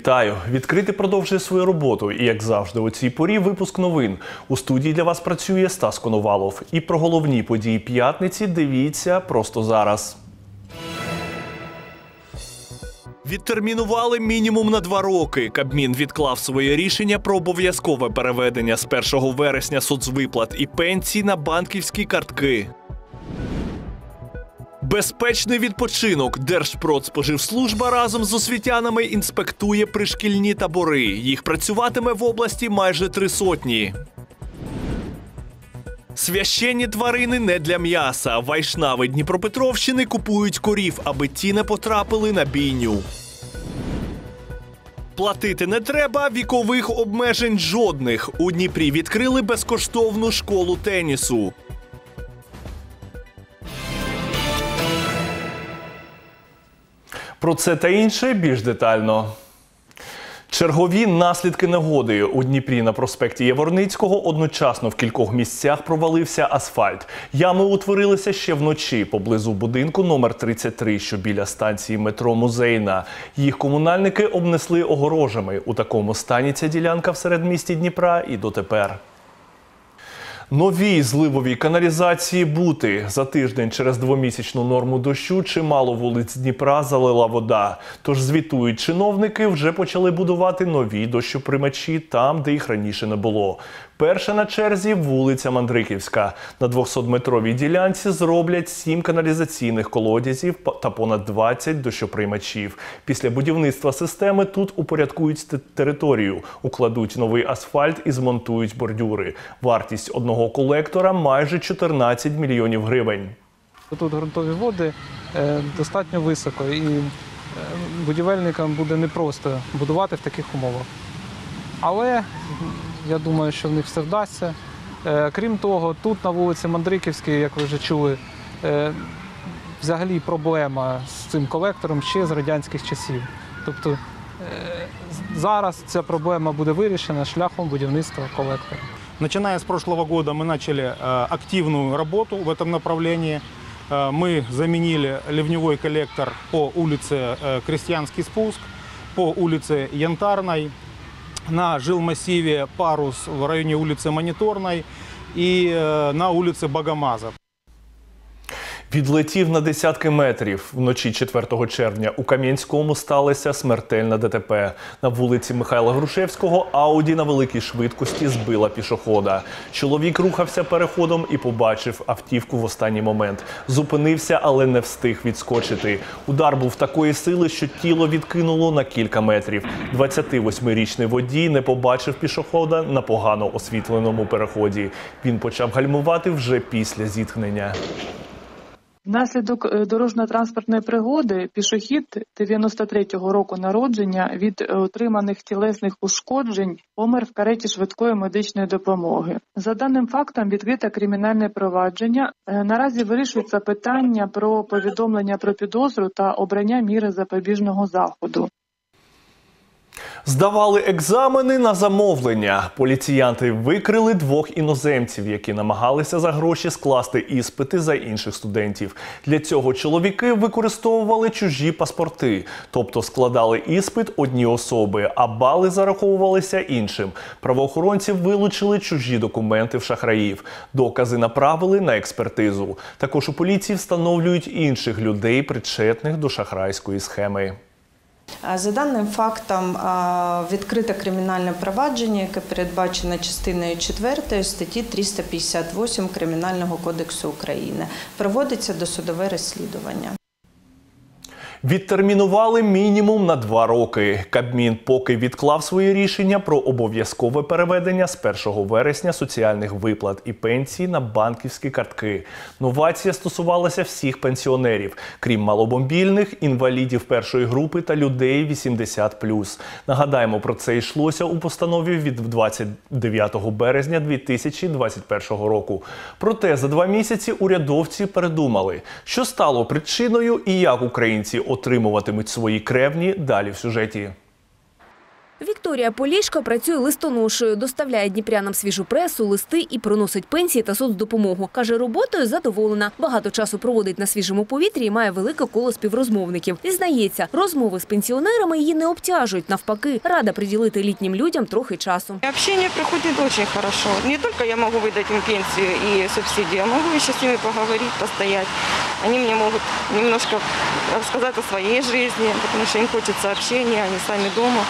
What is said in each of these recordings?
Вітаю! Відкрити продовжує свою роботу. І як завжди, у цій порі випуск новин. У студії для вас працює Стас Коновалов. І про головні події п'ятниці дивіться просто зараз. Відтермінували мінімум на два роки. Кабмін відклав своє рішення про обов'язкове переведення з 1 вересня соцвиплат і пенсій на банківські картки. Безпечний відпочинок. Держпродспоживслужба разом з освітянами інспектує пришкільні табори. Їх працюватиме в області майже три сотні. Священні тварини не для м'яса. Вайшнави Дніпропетровщини купують корів, аби ті не потрапили на бійню. Платити не треба, вікових обмежень жодних. У Дніпрі відкрили безкоштовну школу тенісу. Про це та інше більш детально. Чергові наслідки негоди у Дніпрі на проспекті Яворницького одночасно в кількох місцях провалився асфальт. Ями утворилися ще вночі поблизу будинку номер 33, що біля станції метро Музейна. Їх комунальники обнесли огорожами. У такому стані ця ділянка в середмісті Дніпра і дотепер. Нові зливові каналізації бути за тиждень через двомісячну норму дощу чимало вулиць Дніпра залила вода. Тож звітують чиновники, вже почали будувати нові дощопримачі там, де їх раніше не було. Перша на черзі вулиця Мандриківська. На 200-метровій ділянці зроблять сім каналізаційних колодязів та понад 20 дощоприймачів. Після будівництва системи тут упорядкують територію, укладуть новий асфальт і змонтують бордюри. Вартість одного колектора майже 14 мільйонів гривень. Тут ґрунтові води е, достатньо високо, і е, будівельникам буде непросто будувати в таких умовах. Але я думаю, що в них все вдасться. Е, Крім того, тут на вулиці Мандриківській, як ви вже чули, е, взагалі проблема з цим колектором ще з радянських часів. Тобто е, з- зараз ця проблема буде вирішена шляхом будівництва колектора. Начиная с прошлого года мы начали э, активную работу в этом направлении. Э, Мы заменили ливневой коллектор по улице э, Крестьянский спуск, по улице Янтарной, на жилмассиве Парус в районе улицы Мониторной и э, на улице Богомаза. Відлетів на десятки метрів вночі 4 червня. У Кам'янському сталося смертельна ДТП. На вулиці Михайла Грушевського Ауді на великій швидкості збила пішохода. Чоловік рухався переходом і побачив автівку в останній момент. Зупинився, але не встиг відскочити. Удар був такої сили, що тіло відкинуло на кілька метрів. 28-річний водій не побачив пішохода на погано освітленому переході. Він почав гальмувати вже після зіткнення. Внаслідок е, дорожньо-транспортної пригоди пішохід 93-го року народження від е, отриманих тілесних ушкоджень помер в кареті швидкої медичної допомоги. За даним фактом відкрите кримінальне провадження. Е, Наразі вирішується питання про повідомлення про підозру та обрання міри запобіжного заходу. Здавали екзамени на замовлення. Поліціянти викрили двох іноземців, які намагалися за гроші скласти іспити за інших студентів. Для цього чоловіки використовували чужі паспорти, тобто складали іспит одні особи, а бали зараховувалися іншим. Правоохоронці вилучили чужі документи в шахраїв. Докази направили на експертизу. Також у поліції встановлюють інших людей, причетних до шахрайської схеми. За даним фактом відкрите кримінальне провадження, яке передбачено частиною 4 статті 358 Кримінального кодексу України. Проводиться досудове розслідування. Відтермінували мінімум на два роки. Кабмін поки відклав своє рішення про обов'язкове переведення з 1 вересня соціальних виплат і пенсій на банківські картки. Новація стосувалася всіх пенсіонерів, крім маломобільних, інвалідів першої групи та людей 80+. Нагадаємо, про це йшлося у постанові від 29 березня 2021 року. Проте за два місяці урядовці передумали, що стало причиною і як українці отримуватимуть свої кревні далі в сюжеті. Вікторія Полішко працює листоношою, доставляє дніпрянам свіжу пресу, листи і приносить пенсії та соцдопомогу. Каже, роботою задоволена. Багато часу проводить на свіжому повітрі і має велике коло співрозмовників. Зізнається, розмови з пенсіонерами її не обтяжують. Навпаки, рада приділити літнім людям трохи часу. Общение проходит очень хорошо. Не только я могу выдать им пенсию и субсидию, я могу еще с ними поговорить, постоять. Они мне могут немножко рассказать о своей жизни, потому что им хочется общения, они сами дома,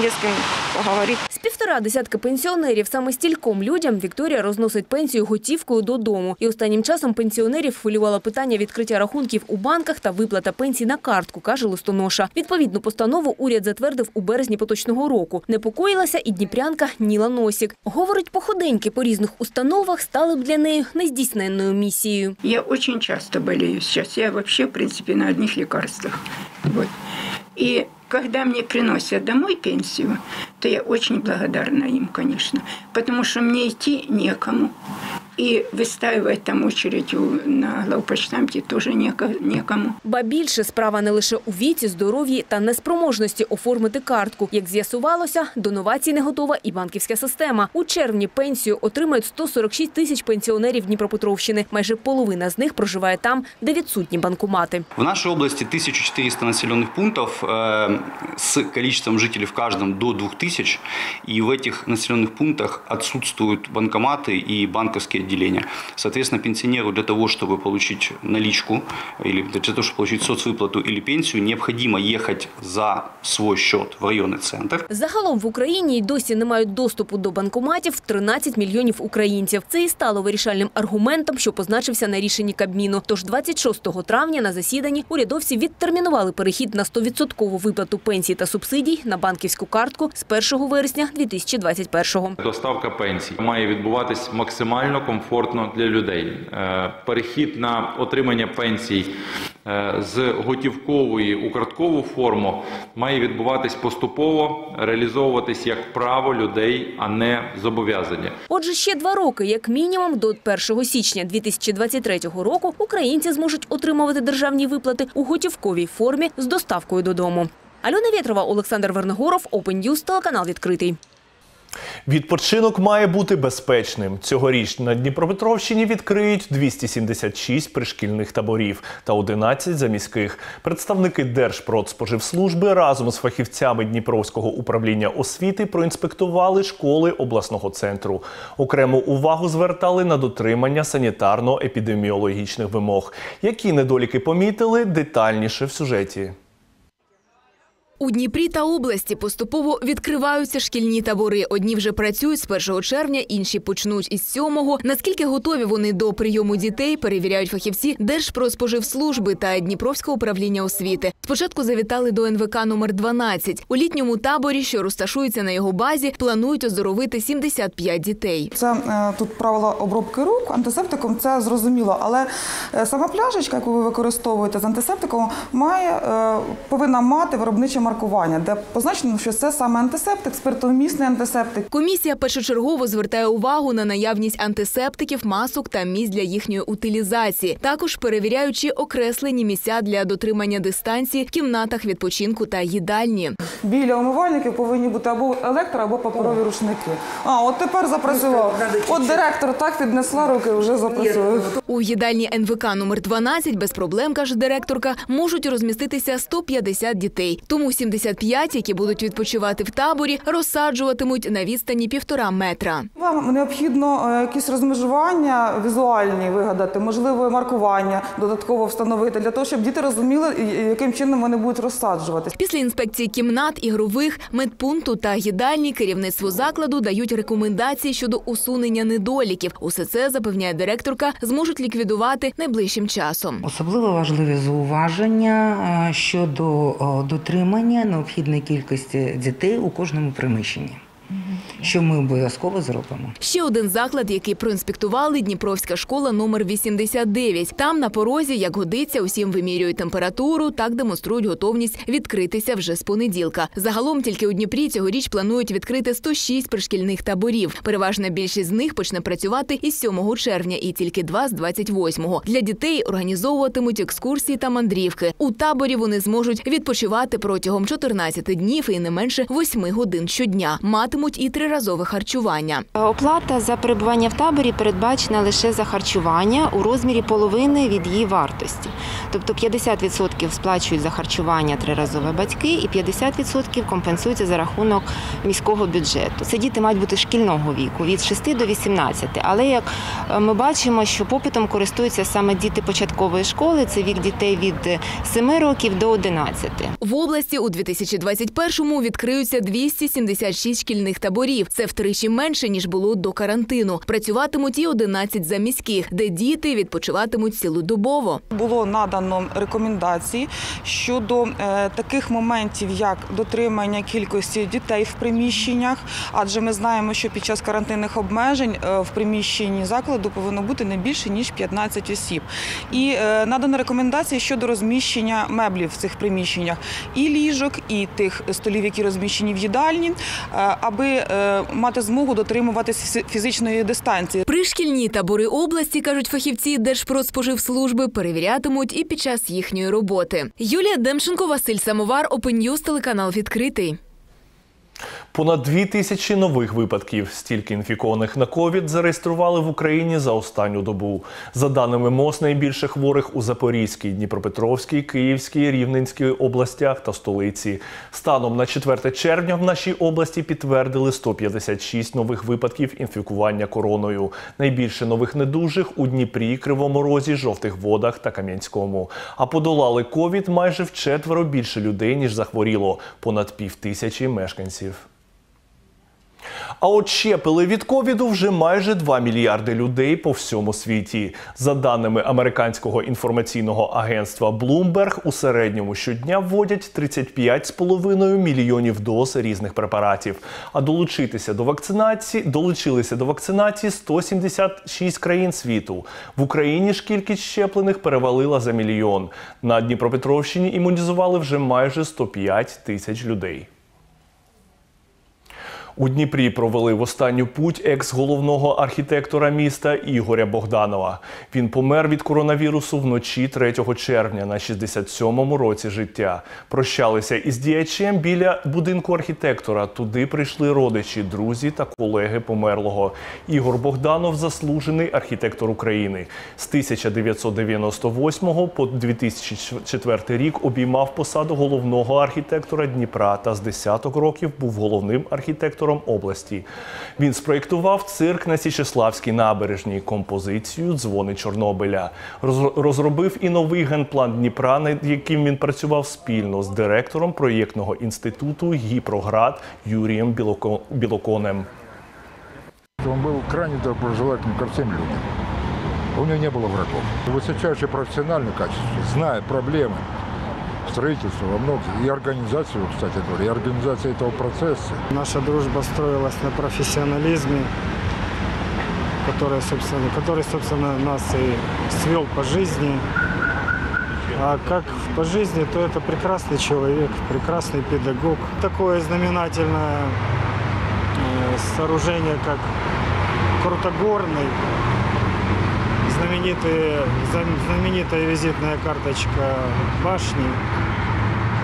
не с кем поговорить. З півтора десятка пенсіонерів саме стільком людям Вікторія розносить пенсію готівкою додому. І останнім часом пенсіонерів хвилювало питання відкриття рахунків у банках та виплата пенсій на картку, каже листоноша. Відповідну постанову уряд затвердив у березні поточного року. Непокоїлася і дніпрянка Ніла Носік. Говорить, походеньки по різних установах стали б для неї нездійсненною місією. Я очень часто болею сейчас. Я вообще, в принципе, на одних лекарствах. Вот. И когда мне приносят домой пенсию, то я очень благодарна им, конечно. Потому что мне идти некому. И выстаивать там очередь у- на главпочтамте тоже неко- некому. Ба більше справа не лише у віці, здоров'ї та неспроможності оформити картку. Як з'ясувалося, до новацій не готова і банківська система. У червні пенсію отримають 146 тисяч пенсіонерів Дніпропетровщини. Майже половина з них проживає там, де відсутні банкомати. В нашей области 1400 населенных пунктов э, с количеством жителей в каждом до 2000. И в этих населенных пунктах отсутствуют банкоматы и банковские отделения. Соответственно, пенсионеру для того, чтобы получить наличку или для того, чтобы получить соцвыплату или пенсию, необходимо ехать за свой счет в районный центр. Загалом в Україні й досі не мають доступу до банкоматів 13 мільйонів українців. Це і стало вирішальним аргументом, що позначився на рішенні Кабміну. Тож 26 травня на засіданні урядовці відтермінували перехід на 100% виплату пенсій та субсидій на банківську картку з 1 вересня 2021-го. Доставка пенсій має відбуватись максимально комфортно для людей. Е, Перехід на отримання пенсій е, з готівкової у карткову форму має відбуватись поступово, реалізовуватись як право людей, а не зобов'язання. Отже, ще два роки, як мінімум, до 1 січня 2023 року українці зможуть отримувати державні виплати у готівковій формі з доставкою додому. Альона Вєтрова, Олександр Верногоров, Open News, телеканал відкритий. Відпочинок має бути безпечним. Цьогоріч на Дніпропетровщині відкриють 276 пришкільних таборів та 11 заміських. Представники Держпродспоживслужби разом з фахівцями Дніпровського управління освіти проінспектували школи обласного центру. Окрему увагу звертали на дотримання санітарно-епідеміологічних вимог. Які недоліки помітили детальніше в сюжеті. У Дніпрі та області поступово відкриваються шкільні табори. Одні вже працюють з 1 червня, інші почнуть із 7-го. Наскільки готові вони до прийому дітей, перевіряють фахівці Держпродспоживслужби та Дніпровського управління освіти. Спочатку завітали до НВК номер 12. У літньому таборі, що розташується на його базі, планують оздоровити 75 дітей. Це е, тут правила обробки рук антисептиком, це зрозуміло, але е, сама пляшечка, яку ви використовуєте з антисептиком, має е, повинна мати виробниче маркування, де позначено, що це саме антисептик, спиртовмісний антисептик. Комісія першочергово звертає увагу на наявність антисептиків, масок та місць для їхньої утилізації. Також перевіряючи окреслені місця для дотримання дистанції в кімнатах відпочинку та їдальні. Біля умивальників повинні бути або електро, або паперові рушники. А от тепер запрацював. От директор так піднесла руки, вже запрацює. У їдальні НВК номер 12 без проблем, каже директорка, можуть розміститися 150 дітей. Тому 75, які будуть відпочивати в таборі, розсаджуватимуть на відстані півтора метра. Вам необхідно е, якісь розмежування візуальні вигадати, можливо, маркування додатково встановити для того, щоб діти розуміли, яким чином вони будуть розсаджуватись. Після інспекції кімнат, ігрових, медпункту та їдальні керівництву закладу дають рекомендації щодо усунення недоліків. Усе це запевняє директорка, зможуть ліквідувати найближчим часом. Особливо важливі зауваження е, щодо е, дотримання необхідної кількості дітей у кожному приміщенні. Що ми обов'язково зробимо. Ще один заклад, який проінспектували, Дніпровська школа номер 89. Там на порозі, як годиться, усім вимірюють температуру, так демонструють готовність відкритися вже з понеділка. Загалом тільки у Дніпрі цьогоріч планують відкрити 106 пришкільних таборів. Переважна більшість з них почне працювати із 7 червня і тільки два з 28-го. Для дітей організовуватимуть екскурсії та мандрівки. У таборі вони зможуть відпочивати протягом 14 днів і не менше 8 годин щодня. Матимуть і триразове харчування. Оплата за перебування в таборі передбачена лише за харчування у розмірі половини від її вартості. Тобто 50% сплачують за харчування триразове батьки і 50% компенсуються за рахунок міського бюджету. Це діти мають бути шкільного віку від 6 до 18. Але як е, ми бачимо, що попитом користуються саме діти початкової школи, це вік дітей від 7 років до 11. В області у 2021-му відкриються 276 шкільних таборів. Це втричі менше ніж було до карантину. Працюватимуть і 11 заміських, де діти відпочиватимуть цілодобово. Було надано рекомендації щодо е, таких моментів, як дотримання кількості дітей в приміщеннях, адже ми знаємо, що під час карантинних обмежень е, в приміщенні закладу повинно бути не більше ніж 15 осіб. І е, надано рекомендації щодо розміщення меблів в цих приміщеннях і ліжок, і тих столів, які розміщені в їдальні, е, аби е, мати змогу дотримуватись фі- фізичної дистанції. Пришкільні табори області, кажуть фахівці Держпродспоживслужби, перевірятимуть і під час їхньої роботи. Юлія Демченко, Василь Самовар, Опеньюз, телеканал відкритий. Понад дві тисячі нових випадків. Стільки інфікованих на ковід зареєстрували в Україні за останню добу. За даними МОЗ, найбільше хворих у Запорізькій, Дніпропетровській, Київській, Рівненській областях та столиці. Станом на 4 червня в нашій області підтвердили 156 нових випадків інфікування короною. Найбільше нових недужих у Дніпрі, Кривому Розі, Жовтих Водах та Кам'янському. А подолали ковід майже вчетверо більше людей, ніж захворіло понад півтисячі мешканців. А от щепили від ковіду вже майже 2 мільярди людей по всьому світі. За даними американського інформаційного агентства Bloomberg, у середньому щодня вводять 35,5 мільйонів доз різних препаратів. А долучитися до вакцинації долучилися до вакцинації 176 країн світу. В Україні ж кількість щеплених перевалила за мільйон. На Дніпропетровщині імунізували вже майже 105 тисяч людей. У Дніпрі провели в останню путь екс-головного архітектора міста Ігоря Богданова. Він помер від коронавірусу вночі 3 червня на 67-му році життя. Прощалися із діячем біля будинку архітектора. Туди прийшли родичі, друзі та колеги померлого. Ігор Богданов заслужений архітектор України. З 1998 по 2004 рік обіймав посаду головного архітектора Дніпра та з десяток років був головним архітектором області. Він спроєктував цирк на Січеславській набережній, композицію Дзвони Чорнобиля. Роз- Розробив і новий генплан Дніпра, над яким він працював спільно з директором проєктного інституту Гіпроград Юрієм Білоко- Білоконем. Он был крайне доброжелательным ко всем людям. У него не было врагов. Высочайшее профессиональное качество, зная проблемы Строительства во многих, и организацию, кстати говоря, и организация этого процесса. Наша дружба строилась на профессионализме, который, собственно, который, собственно, нас и свел по жизни. А как по жизни, то это прекрасный человек, прекрасный педагог. Такое знаменательное э, сооружение, как Крутогорный, знаменитые, знам- знаменитая визитная карточка башни.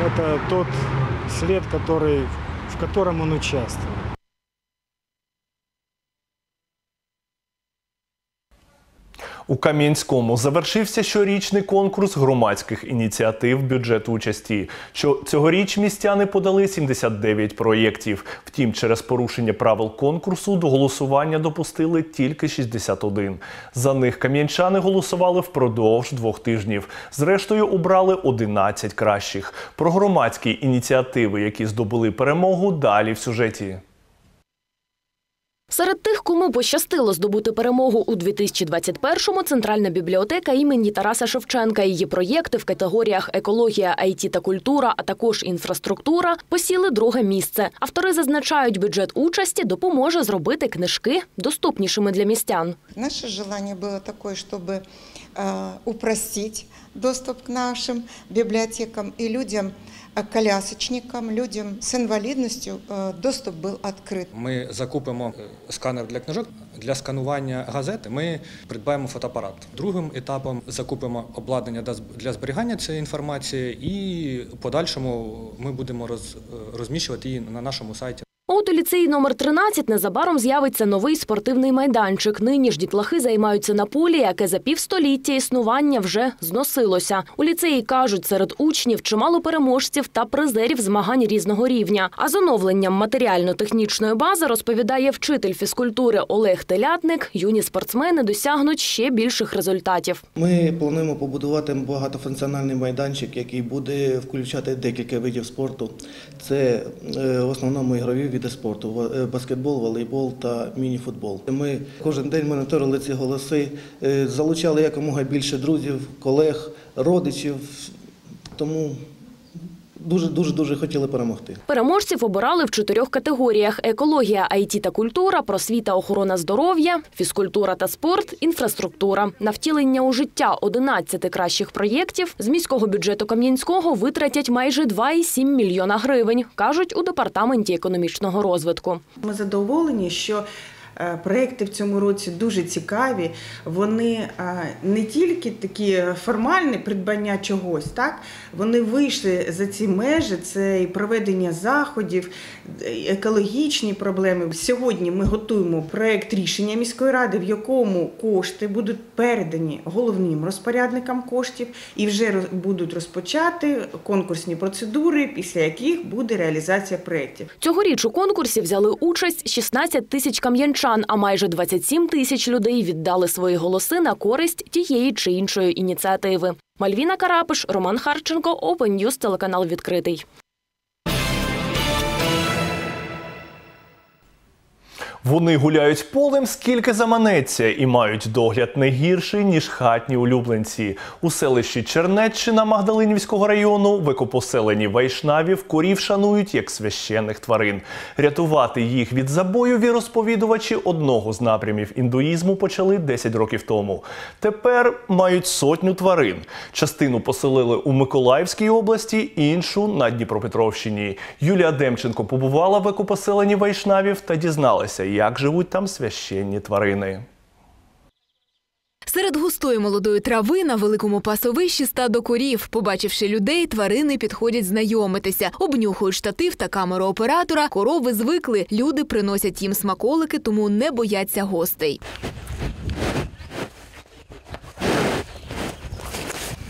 Это тот след, который, в котором он участвовал. У Кам'янському завершився щорічний конкурс громадських ініціатив бюджет участі. Що цьогоріч містяни подали 79 проєктів. Втім, через порушення правил конкурсу до голосування допустили тільки 61. За них кам'янчани голосували впродовж двох тижнів. Зрештою, обрали 11 кращих. Про громадські ініціативи, які здобули перемогу, далі в сюжеті. Серед тих, кому пощастило здобути перемогу у 2021-му – Центральна бібліотека імені Тараса Шевченка. Її проєкти в категоріях екологія, IT та культура, а також інфраструктура посіли друге місце. Автори зазначають, бюджет участі допоможе зробити книжки доступнішими для містян. Наше желание было такое, чтобы э, упростить доступ к нашим библиотекам и людям, э, колясочникам, людям с инвалидностью э, доступ был открыт. Ми закупимо е, сканер для книжок. Для сканування газети ми придбаємо фотоапарат. Другим етапом закупимо обладнання для зб- для зберігання цієї інформації, і в подальшому ми будемо роз- розміщувати її на нашому сайті. А От у ліцеї номер 13 незабаром з'явиться новий спортивний майданчик. Нині ж дітлахи займаються на полі, яке за півстоліття існування вже зносилося. У ліцеї кажуть, серед учнів чимало переможців та призерів змагань різного рівня. А з оновленням матеріально-технічної бази розповідає вчитель фізкультури Олег Телятник. Юні спортсмени досягнуть ще більших результатів. Ми плануємо побудувати багатофункціональний майданчик, який буде включати декілька видів спорту. Це е, в основному ігрові види спорту: е, баскетбол, волейбол та мініфутбол. Ми кожен день моніторили ці голоси, е, залучали якомога більше друзів, колег, родичів. Тому дуже дуже дуже хотіли перемогти. Переможців обирали в чотирьох категоріях: екологія, IT та культура, просвіта, охорона здоров'я, фізкультура та спорт, інфраструктура. На втілення у життя 11 кращих проєктів з міського бюджету Кам'янського витратять майже 2,7 мільйона гривень, кажуть у департаменті економічного розвитку. Ми задоволені, що проекти в цьому році дуже цікаві. Вони е, не тільки такі формальні придбання чогось, так вони вийшли за ці межі. Це і проведення заходів, е, екологічні проблеми. Сьогодні ми готуємо проект рішення міської ради, в якому кошти будуть передані головним розпорядникам коштів і вже будуть розпочати конкурсні процедури, після яких буде реалізація проєктів. Цьогоріч у конкурсі взяли участь 16 тисяч кам'янчан, а майже 27 тисяч людей віддали свої голоси на користь тієї чи іншої ініціативи. Мальвіна Карапиш, Роман Харченко, Open News, телеканал відкритий. Вони гуляють полем скільки заманеться і мають догляд не гірший, ніж хатні улюбленці. У селищі Чернеччина Магдалинівського району в екопоселенні Вайшнавів корів шанують як священних тварин. Рятувати їх від забою віросповідувачі одного з напрямів індуїзму почали 10 років тому. Тепер мають сотню тварин. Частину поселили у Миколаївській області, іншу на Дніпропетровщині. Юлія Демченко побувала в екопоселенні Вайшнавів та дізналася, як живуть там священні тварини. Серед густої молодої трави на великому пасовищі стадо корів. Побачивши людей, тварини підходять знайомитися, обнюхують штатив та камеру оператора. Корови звикли. Люди приносять їм смаколики, тому не бояться гостей.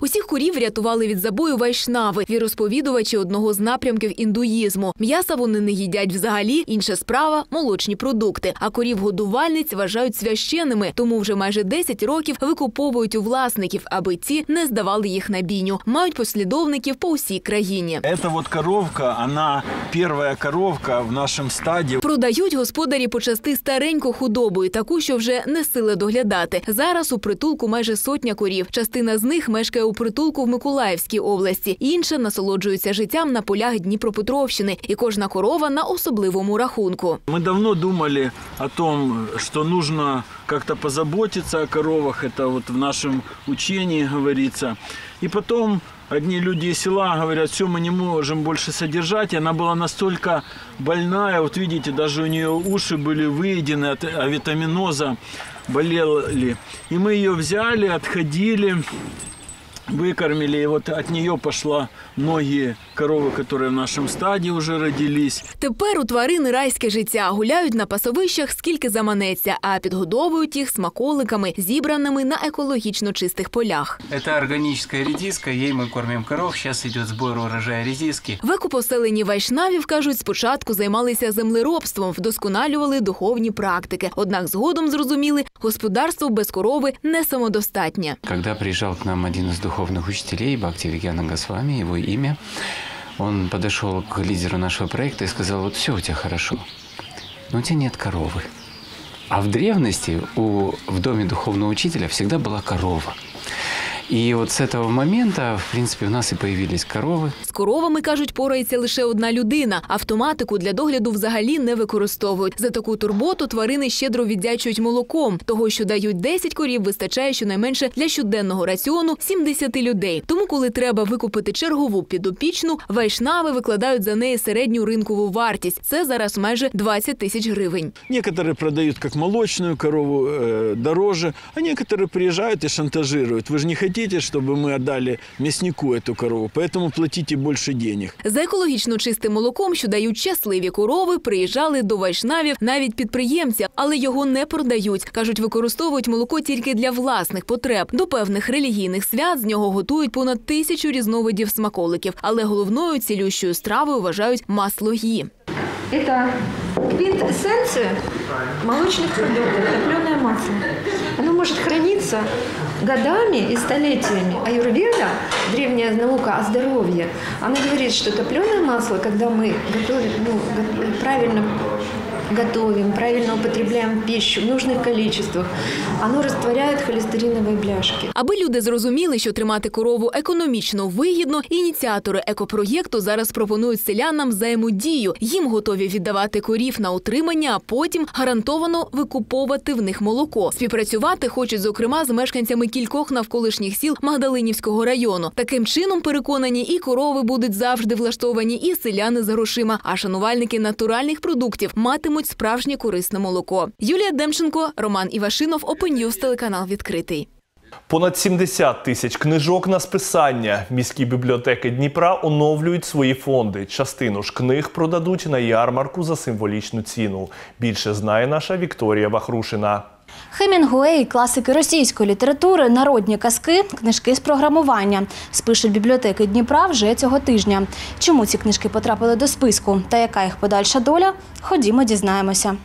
Усіх курів рятували від забою вайшнави, віросповідувачі одного з напрямків індуїзму. М'яса вони не їдять взагалі. Інша справа молочні продукти. А корів годувальниць вважають священними, тому вже майже 10 років викуповують у власників, аби ці не здавали їх на бійню. Мають послідовників по усій країні. Эта вот коровка, она первая коровка в нашем стаді. Продають господарі почасти стареньку худобу і таку, що вже не сили доглядати. Зараз у притулку майже сотня корів. Частина з них мешкає у притулку в Миколаївській області. Інша насолоджується життям на полях Дніпропетровщини. І кожна корова на особливому рахунку. Мы давно думали о том, что нужно как-то позаботиться о коровах. Это вот в нашем учении говорится. И потом одни люди из села говорят, все, мы не можем больше содержать. И она была настолько больная, вот видите, даже у нее уши были выедены от авитаминоза, болели. И мы ее взяли, отходили, выкормили. И вот от нее пошла многие коровы, которые в нашем стаде уже родились. Тепер у тварини райське життя гуляють на пасовищах скільки заманеться, а підгодовують їх смаколиками, зібраними на екологічно чистих полях. Это органическая редиска, ей мы кормим коров. Сейчас идет сбор урожая редиски. В екопоселенні Вайшнавів, кажуть, спочатку займалися землеробством, вдосконалювали духовні практики. Однак згодом зрозуміли, господарство без корови не самодостатнє. Когда приезжал к нам один из духовных учителей, Бхакти Вигьяна Госвами, его имя, он подошел к лидеру нашего проекта и сказал, вот все у тебя хорошо, но у тебя нет коровы. А в древности у, в доме духовного учителя всегда была корова. И вот с этого момента, в принципе, у нас и появились коровы. З коровами, кажуть, порається лише одна людина. Автоматику для догляду взагалі не використовують. За таку турботу тварини щедро віддячують молоком. Того, що дають 10 корів, вистачає щонайменше для щоденного раціону 70 людей. Тому, коли треба викупити чергову підопічну, вайшнави викладають за неї середню ринкову вартість. Це зараз майже 20 тисяч гривень. Некоторые продают как молочную корову э, дороже, а некоторые приезжают и шантажируют. Вы же не хотите, чтобы мы отдали мяснику эту корову, поэтому платите больше денег. За екологічно чистим молоком, що дають щасливі корови, приїжджали до вайшнавів навіть підприємці, але його не продають. кажуть, використовують молоко тільки для власних потреб. До певних релігійних свят з нього готують понад тисячу різновидів смаколиків, але головною цілющою стравою вважають масло гі. Это квинтэссенция молочных продуктов, топленое масло. Оно может храниться годами и столетиями. Аюрведа, древняя наука о здоровье, она говорит, что топленое масло, когда мы готовим, ну, правильно готовим, правильно употребляем пищу в нужных количествах, оно растворяет холестериновые бляшки. Аби люди зрозуміли, що тримати корову економічно вигідно, ініціатори екопроєкту зараз пропонують селянам взаємодію. Їм готові віддавати корів на утримання, а потім гарантовано викуповувати в них молоко. Співпрацювати хочуть, зокрема, з мешканцями кількох навколишніх сіл Магдалинівського району. Таким чином переконані, і корови будуть завжди влаштовані, і селяни з грошима. А шанувальники натуральних продуктів матимуть справжнє корисне молоко. Юлія Демченко, Роман Івашинов, Open телеканал відкритий. Понад 70 тисяч книжок на списання. Міські бібліотеки Дніпра оновлюють свої фонди. Частину ж книг продадуть на ярмарку за символічну ціну. Більше знає наша Вікторія Вахрушина. Хемінгуей, класики російської літератури, народні казки, книжки з програмування. Спишуть бібліотеки Дніпра вже цього тижня. Чому ці книжки потрапили до списку та яка їх подальша доля? Ходімо, дізнаємося.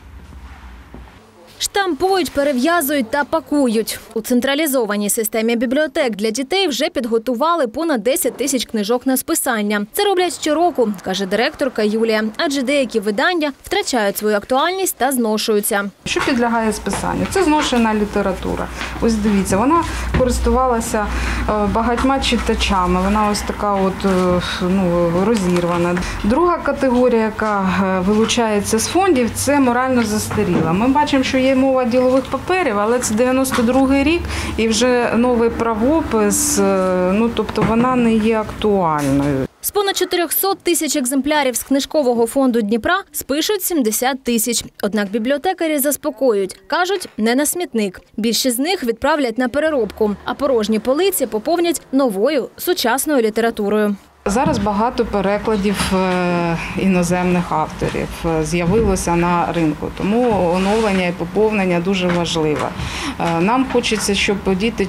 Штампують, перев'язують та пакують. У централізованій системі бібліотек для дітей вже підготували понад 10 тисяч книжок на списання. Це роблять щороку, каже директорка Юлія, адже деякі видання втрачають свою актуальність та зношуються. Що підлягає списанню? Це зношена література. Ось дивіться, вона користувалася е, багатьма читачами. Вона ось така, от е, ну розірвана. Друга категорія, яка е, вилучається з фондів, це морально застаріла. Ми бачимо, що є мова ділових паперів, але це 92-й рік, і вже новий правопис. е, Ну тобто вона не є актуальною. З понад 400 тисяч екземплярів з книжкового фонду Дніпра спишуть 70 тисяч. Однак бібліотекарі заспокоюють. Кажуть, не на смітник. Більшість з них відправлять на переробку, а порожні полиці поповнять новою сучасною літературою. Зараз багато перекладів е, іноземних авторів е, з'явилося на ринку, тому оновлення і поповнення дуже важливе. Е, Нам хочеться, щоб діти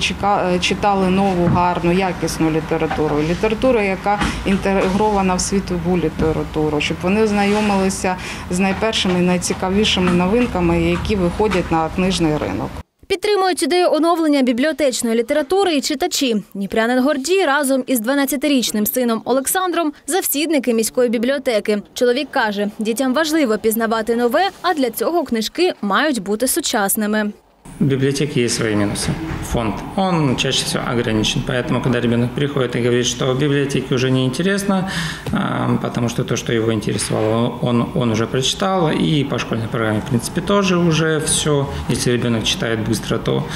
читали нову, гарну, якісну літературу, літературу, яка інтегрована в світову літературу, щоб вони знайомилися з найпершими і найцікавішими новинками, які виходять на книжний ринок. Підтримують ідею оновлення бібліотечної літератури і читачі. Дніпрянин Гордій разом із 12-річним сином Олександром завсідники міської бібліотеки. Чоловік каже, дітям важливо пізнавати нове, а для цього книжки мають бути сучасними. В библиотеке есть свои минусы. Фонд, он чаще всего ограничен. Поэтому, когда ребенок приходит и говорит, что в библиотеке уже не интересно, а, потому что то, что его интересовало, он, он уже прочитал, и по школьной программе, в принципе, тоже уже все. Если ребенок читает быстро, то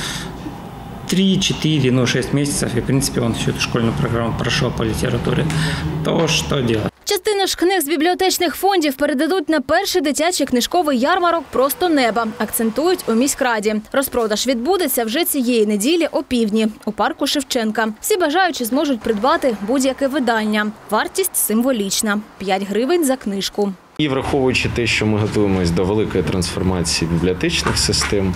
3, 4, ну 6 месяцев, и, в принципе, он всю эту школьную программу прошел по литературе. То, что делать? Частину ж книг з бібліотечних фондів передадуть на перший дитячий книжковий ярмарок Просто неба. Акцентують у міськраді. Розпродаж відбудеться вже цієї неділі о півдні у парку Шевченка. Всі бажаючі зможуть придбати будь-яке видання. Вартість символічна 5 гривень за книжку. І враховуючи те, що ми готуємось до великої трансформації бібліотечних систем,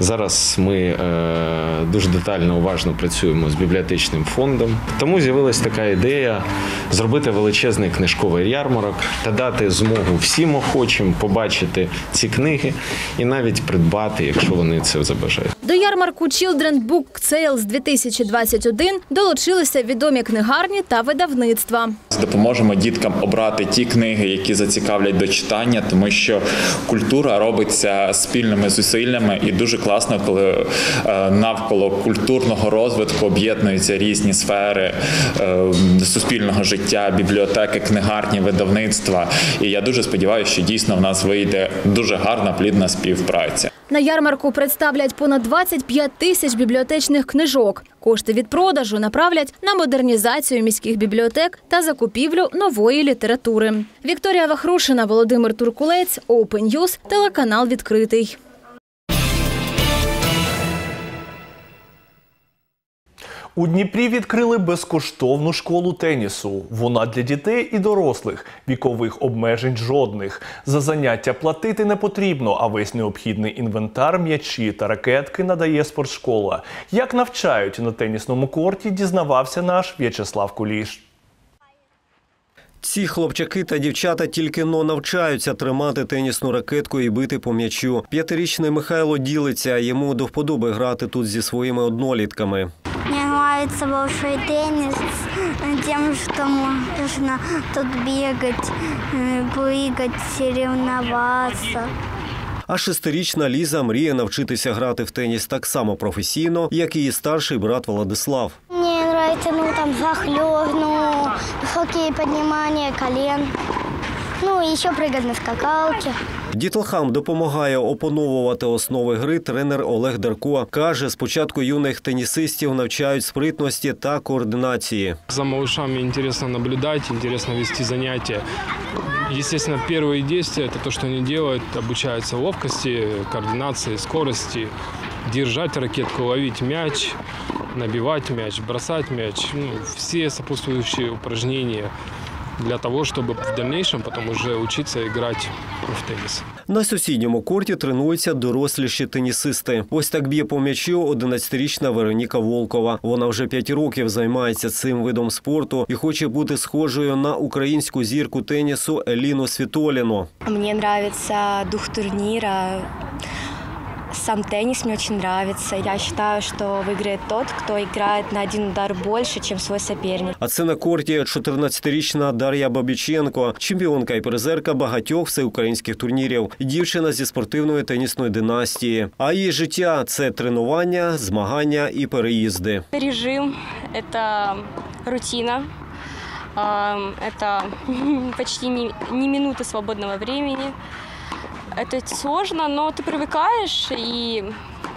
зараз ми е, дуже детально уважно працюємо з бібліотечним фондом. Тому з'явилася така ідея зробити величезний книжковий ярмарок та дати змогу всім охочим побачити ці книги і навіть придбати, якщо вони це забажають. До ярмарку Children Book Sales 2021 долучилися відомі книгарні та видавництва. Допоможемо діткам обрати ті книги, які зацікавлять ставлять до читання, тому що культура робиться спільними зусиллями, і дуже класно, коли е, навколо культурного розвитку об'єднуються різні сфери е, суспільного життя, бібліотеки, книгарні, видавництва. І я дуже сподіваюся, що дійсно в нас вийде дуже гарна плідна співпраця. На ярмарку представлять понад 25 тисяч бібліотечних книжок. Кошти від продажу направлять на модернізацію міських бібліотек та закупівлю нової літератури. Вікторія Вахрушина, Володимир Туркулець, Open News, телеканал відкритий. У Дніпрі відкрили безкоштовну школу тенісу. Вона для дітей і дорослих. Вікових обмежень жодних. За заняття платити не потрібно, а весь необхідний інвентар, м'ячі та ракетки надає спортшкола. Як навчають на тенісному корті, дізнавався наш В'ячеслав Куліш. Ці хлопчаки та дівчата тільки но навчаються тримати тенісну ракетку і бити по м'ячу. П'ятирічний Михайло ділиться, йому до вподоби грати тут зі своїми однолітками Мне нравится большой теннис тем, что можно тут бегать, э, прыгать, соревноваться. А шестирічна Ліза мріє навчитися грати в теніс так само професійно, як і її старший брат Владислав. Мне нравится, ну, там, захлёст, ну, высокие поднимания колен. Ну, и еще прыгать на скакалке. Дітлахам допомагає опановувати основи гри тренер Олег Дарко. Каже, спочатку юних тенісистів навчають спритності та координації. За малышами интересно наблюдать, интересно вести занятия. Естественно, первые действия – это то, что они делают, обучаются ловкости, координации, скорости, держать ракетку, ловить мяч, набивать мяч, бросать мяч. Ну, все сопутствующие упражнения для того, чтобы в дальнейшем потом уже учиться играть в теннис. На сусідньому корті тренуються доросліші тенісисти. Ось так б'є по м'ячу 11-річна Вероніка Волкова. Вона вже 5 років займається цим видом спорту і хоче бути схожою на українську зірку тенісу Еліну Світоліну. Мне нравится дух турнира. Сам теннис мне очень нравится. Я считаю, что выиграет тот, кто играет на один удар больше, чем свой соперник. А це на корті 14-річна Дар'я Бабіченко, чемпіонка і призерка багатьох всеукраїнських турнірів. Дівчина зі спортивної тенісної династії. А її життя це тренування, змагання і переїзди. Режим – это рутина. Ам, Это почти не, не минуты свободного времени. Это сложно, но ты привыкаешь, и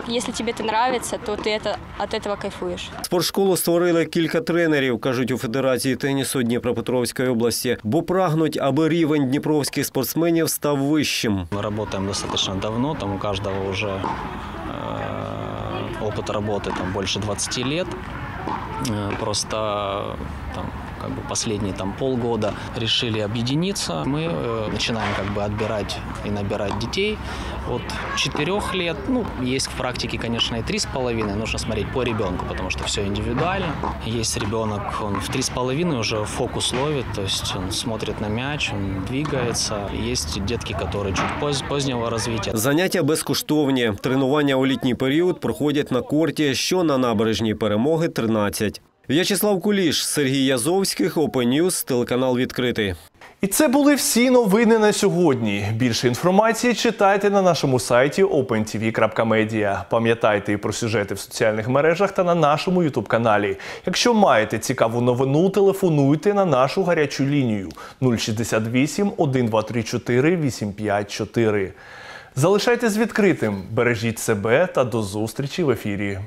если тебе это нравится, то ты это, от этого кайфуешь. Спортшколу створили кілька тренерів, кажуть у Федерації тенісу Дніпропетровської області, бо прагнуть, аби рівень дніпровських спортсменів став вищим. Мы работаем достаточно давно, там у каждого уже э, опыт работы там больше 20 лет. Э, Просто там, как бы последние там полгода решили объединиться. Мы э, начинаем как бы отбирать и набирать детей от 4 лет. Ну, есть в практике, конечно, и 3,5. Нужно смотреть по ребенку, потому что все индивидуально. Есть ребенок, он в 3,5 уже фокус ловит, то есть он смотрит на мяч, он двигается. Есть детки, которые чуть поз- позднего развития. Заняття безкоштовні. Тренування у літній період проходять на корті, що на набережній перемоги 13. В'ячеслав Куліш, Сергій Язовських, News, телеканал відкритий. І це були всі новини на сьогодні. Більше інформації читайте на нашому сайті opentv.media. Пам'ятайте і про сюжети в соціальних мережах та на нашому ютуб-каналі. Якщо маєте цікаву новину, телефонуйте на нашу гарячу лінію 068 1234 854. Залишайтесь відкритим, бережіть себе та до зустрічі в ефірі.